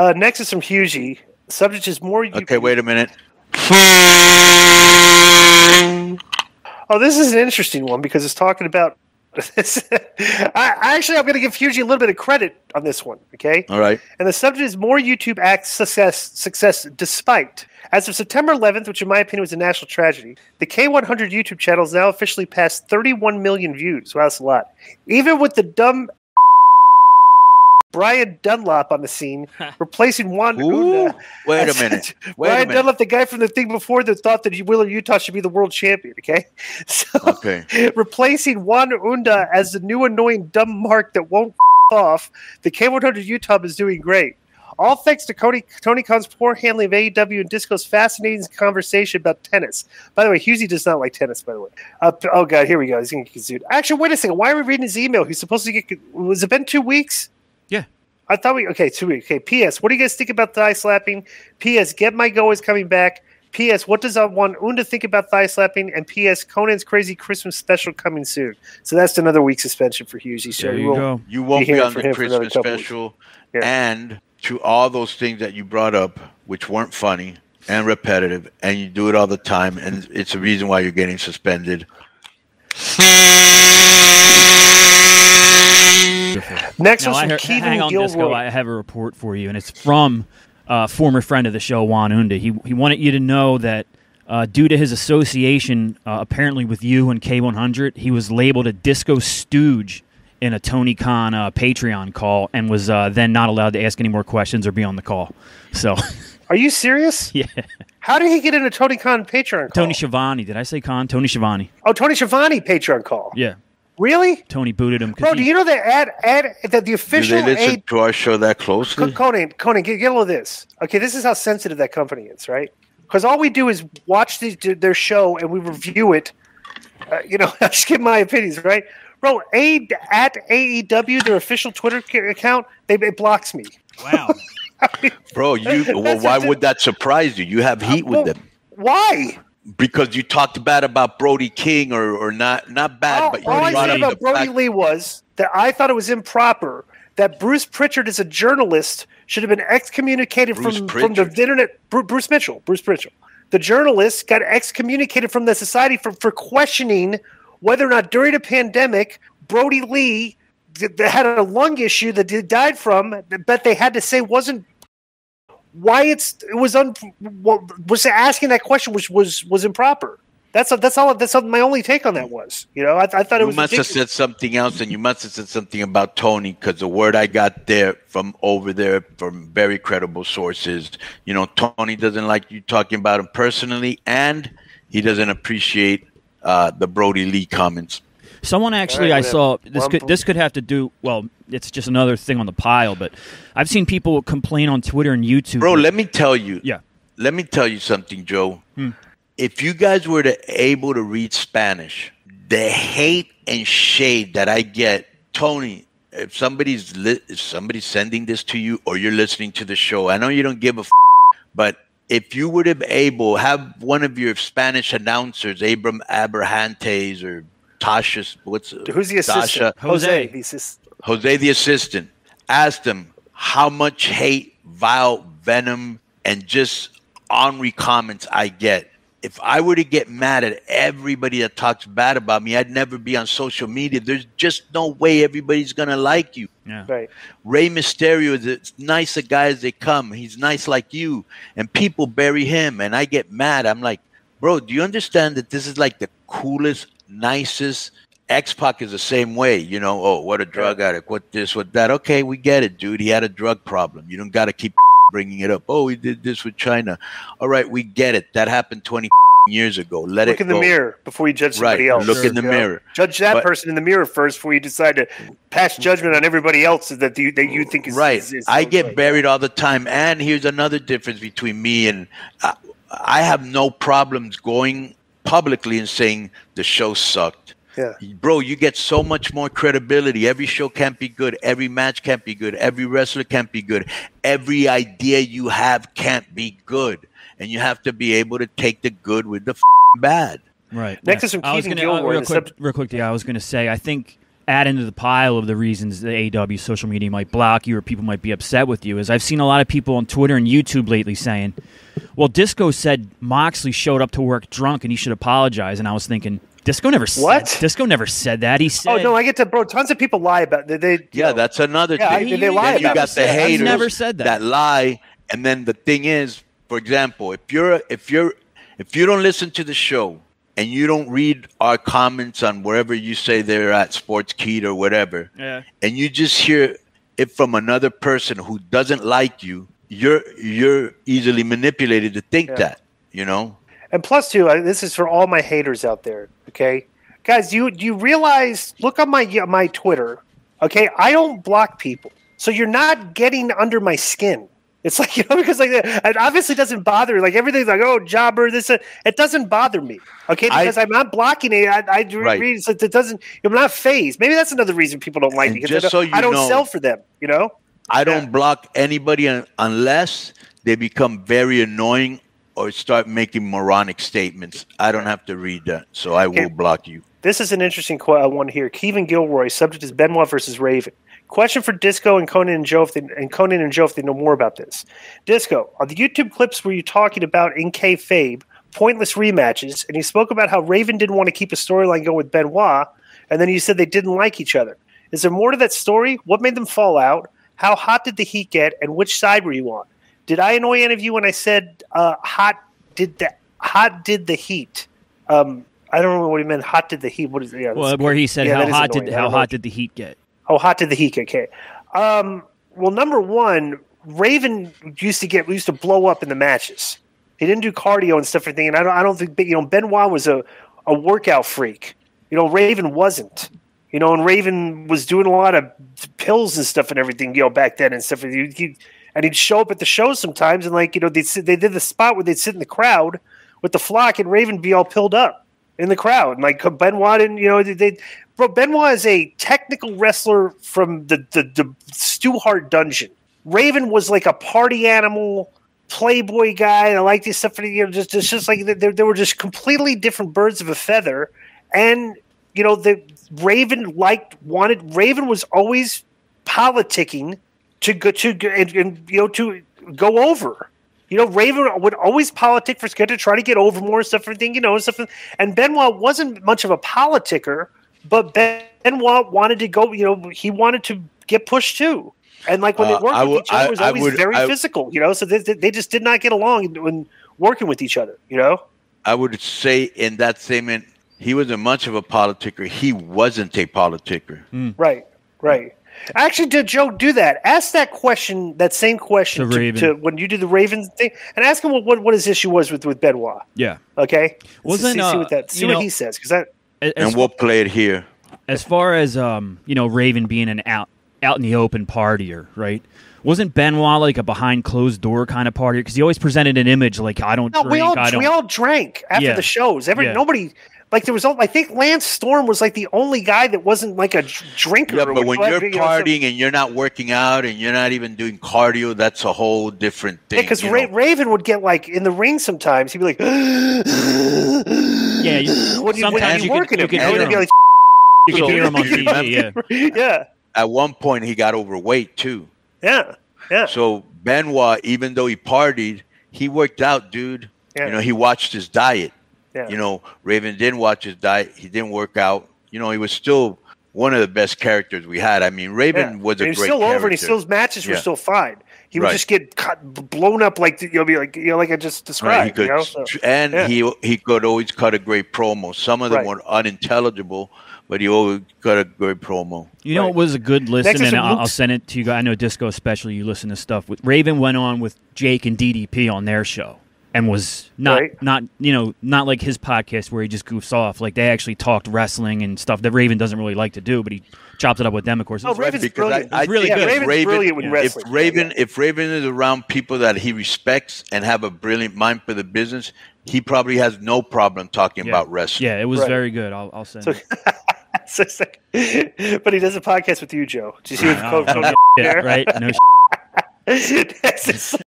Uh, next is from Hughezy. Subject is more. Okay, wait a minute. Oh, this is an interesting one because it's talking about. I, actually, I'm going to give Hughezy a little bit of credit on this one. Okay. All right. And the subject is more YouTube acts success success despite. As of September 11th, which in my opinion was a national tragedy, the K100 YouTube channel has now officially passed 31 million views. Wow, that's a lot. Even with the dumb Brian Dunlop on the scene, replacing Juan Ooh, Una. wait a minute. Wait Brian a minute. Dunlop, the guy from the thing before that thought that Willer Utah should be the world champion. Okay, so Okay. replacing Juan Unda as the new annoying dumb mark that won't f- off, the K100 Utah is doing great. All thanks to Tony, Tony Khan's poor handling of AEW and Disco's fascinating conversation about tennis. By the way, Hughezy does not like tennis, by the way. Uh, oh, God, here we go. He's going to get sued. Actually, wait a second. Why are we reading his email? He's supposed to get. Was it been two weeks? Yeah. I thought we. Okay, two weeks. Okay, P.S. What do you guys think about thigh slapping? P.S. Get My Go is coming back. P.S. What does I want Unda think about thigh slapping? And P.S. Konnan's crazy Christmas special coming soon. So that's another week suspension for Hughezy. So There we you won't- go. You won't Be be on the him for another Christmas special. Yeah. And to all those things that you brought up, which weren't funny and repetitive, and you do it all the time, and it's the reason why you're getting suspended. Next Now, was from heard, Kevin hang on, Disco. I have a report for you, and it's from uh, former friend of the show, Juan Unda. He he wanted you to know that uh, due to his association, uh, apparently with you and K100, he was labeled a disco stooge in a Tony Khan uh, Patreon call, and was uh, then not allowed to ask any more questions or be on the call. So, Are you serious? yeah, How did he get into Tony Khan Patreon call? Tony Schiavone. Did I say Khan? Tony Schiavone. oh, Tony Schiavone Patreon call. Yeah, Really? Tony booted him. Bro, he- do you know that ad, ad that the Do official they listen A- to our show that closely? Konnan, Konnan, get, get a load of this. Okay, this is how sensitive that company is, right? Because all we do is watch the, their show and we review it. Uh, you know, I just give my opinions, right? Bro, a at AEW, their official Twitter account, they it blocks me. wow. Bro, you well, why would that surprise you? You have heat Well, with them. Why? Because you talked bad about Brody King or, or not not bad, all but you all I said about Brody fact- Lee was that I thought it was improper that Bruce Prichard, as a journalist, should have been excommunicated Bruce from, from the internet. Bruce Mitchell, Bruce Mitchell, the journalist, got excommunicated from the society for, for questioning whether or not during a pandemic Brody Lee had a lung issue that he died from, but they had to say wasn't why it's it was un was asking that question which was was improper. That's a, that's all. That's all, my only take on that was. You know, I, I thought it You was. must have said something else, and you must have said something about Tony because the word I got there from over there from very credible sources, you know, Tony doesn't like you talking about him personally, and he doesn't appreciate uh, the Brody Lee comments. Someone actually All I saw this could this could have to do well. It's just another thing on the pile, but I've seen people complain on Twitter and YouTube. Bro, let me tell you. yeah, Let me tell you something, Joe. Hmm. If you guys were to able to read Spanish, the hate and shade that I get, Tony. If somebody's li- if somebody's sending this to you, or you're listening to the show, I know you don't give a, f- but if you would have able have one of your Spanish announcers, Abram Abrahantes or Tasha, what's Who's the assistant? Tasha, Jose. The assist- Jose the assistant asked him how much hate, vile venom, and just ornery comments I get. If I were to get mad at everybody that talks bad about me, I'd never be on social media. There's just no way everybody's gonna like you. yeah. Right. Rey Mysterio is as nice a guy as they come. He's nice like you, and people bury him, and I get mad. I'm like, bro, do you understand that this is like the coolest, nicest? X Pac is the same way, you know. Oh, what a drug addict! What this? What that? Okay, we get it, dude. He had a drug problem. You don't got to keep bringing it up. Oh, he did this with Chyna. All right, we get it. That happened 20 years ago. Let Look it in the mirror before you judge Right. somebody else. Look in the know? mirror. Judge that But- person in the mirror first before you decide to pass judgment on everybody else that you that you think is right. is- is I get okay. buried all the time, and here's another difference between me and uh, I have no problems going publicly and saying the show sucked. Yeah. Bro, you get so much more credibility. Every show can't be good. Every match can't be good. Every wrestler can't be good. Every idea you have can't be good. And you have to be able to take the good with the f- bad. Right. Next yeah. is from I was Keegan gonna, uh, real quick, sub- real quick. Yeah, I was going to say. I think add into the pile of the reasons the AEW social media might block you or people might be upset with you is I've seen a lot of people on Twitter and YouTube lately saying, "Well, Disco said Moxley showed up to work drunk and he should apologize." And I was thinking, Disco never What? said Disco never said that. He oh, said, Oh no, I get to bro. Tons of people lie about they. they Yeah, know, that's another Yeah, thing. I- they lie then you got it. the I've haters never said that. lie, and then the thing is, for example, if you're if you're if you don't listen to the show and you don't read our comments on wherever you say they're at Sports Key or whatever, Yeah. and you just hear it from another person who doesn't like you, you're you're easily manipulated to think Yeah. that, you know. And plus, too, this is for all my haters out there. Okay, guys, you you realize? Look on my my Twitter. Okay, I don't block people, so you're not getting under my skin. It's like you know because like it obviously doesn't bother. Like everything's like oh jobber this. uh, It doesn't bother me. Okay, because I, am not blocking it. I, I Right. read so it doesn't. I'm not phased. Maybe that's another reason people don't like And me because just I so don't, you I don't know- sell for them. You know. I don't block anybody un- unless they become very annoying or start making moronic statements. I don't have to read that, so I Okay. will block you. This is an interesting uh, one here. Kevin Gilroy, subject is Benoit versus Raven. Question for Disco and Konnan and Joe if they, and Konnan and Joe if they know more about this. Disco, on the YouTube clips were you talking about in kayfabe pointless rematches, and you spoke about how Raven didn't want to keep a storyline going with Benoit, and then you said they didn't like each other. Is there more to that story? What made them fall out? How hot did the heat get, and which side were you on? Did I annoy any of you when I said uh, hot did the hot did the heat? Um, I don't remember what he meant. Hot did the heat. What is yeah? Well, where he said, yeah, "How hot did annoying. How hot did the heat get?" Oh, hot did the heat? Okay. Um, well, number one, Raven used to get used to blow up in the matches. He didn't do cardio and stuff. Everything, and I don't. I don't think you know. Benoit was a a workout freak. You know, Raven wasn't. You know, and Raven was doing a lot of pills and stuff and everything. You know, back then and stuff. He, he, and he'd show up at the shows sometimes, and like you know, they they did the spot where they'd sit in the crowd with the flock, and Raven be all pilled up in the crowd. And like Benoit and you know they bro Benoit is a technical wrestler from the the, the Stu Hart dungeon. Raven was like a party animal, playboy guy. I like this stuff. You know, just just, just like they, they were just completely different birds of a feather. And you know the Raven liked wanted Raven was always politicking to go to and, and you know to go over. You know, Raven would always politic for Skid to try to get over more stuff, everything, you know, and stuff. And Benoit wasn't much of a politicker, but Benoit wanted to go, you know, he wanted to get pushed too. And like when Uh, they worked I with would- each other, I- it was I always would- very I- physical, you know, so they, they just did not get along when working with each other, you know? I would say in that statement, he wasn't much of a politicker. He wasn't a politicker. Right, right. Actually, did Joe do that? Ask that question, that same question To to, to when you did the Ravens thing, and ask him what, what, what his issue was with, with Benoit. Yeah. Okay, Wasn't, see, see uh, what that see you what know- he says because that As, And we'll play it here. as far as um, you know, Raven being an out out in the open partier, right? Wasn't Benoit like a behind closed door kind of partier? Because he always presented an image like I don't no, drink, we all I don't. we all drank after Yeah. the shows. Every Yeah. nobody like there was. all- I think Lance Storm was like the only guy that wasn't like a drinker. Yeah, but when you're you know, so- partying and you're not working out and you're not even doing cardio, that's a whole different thing. Because you Ra- Raven would get like in the ring sometimes. He'd be like, Yeah, you- when you, when sometimes you you working could- you him, could hear he'd you can hear him on TV. Yeah. yeah, at one point he got overweight too. yeah, yeah. So Benoit, even though he partied, he worked out, dude. Yeah. You know, he watched his diet. yeah. You know, Raven didn't watch his diet. He didn't work out. You know, he was still one of the best characters we had. I mean, Raven Yeah. was a And he was great still character. over, and he still his matches were still fine. He would Right. just get cut, blown up like you know, be like you know, like I just Right, he described. could, you know? So, and yeah. he he could always cut a great promo. Some of them Right. were unintelligible, but he always cut a great promo. You know, Right. it was a good listen, Next and I'll, I'll send it to you guys. I know Disco, especially you listen to stuff with Raven went on with Jake and DDP on their show and was not Right. not you know not like his podcast where he just goofs off. Like they actually talked wrestling and stuff that Raven doesn't really like to do, but he chopped it up with them. Of course, Oh, Raven's because brilliant. I, I It's really think good. if Raven's Raven, brilliant with if wrestling. Raven, if Raven is around people that he respects and have a brilliant mind for the business, he probably has no problem talking yeah. about wrestling. Yeah, it was Right. very good. I'll, I'll send So- So it's like- but he does a podcast with you, Joe. Did you see what Oh, Coach no shit, right? No That's just-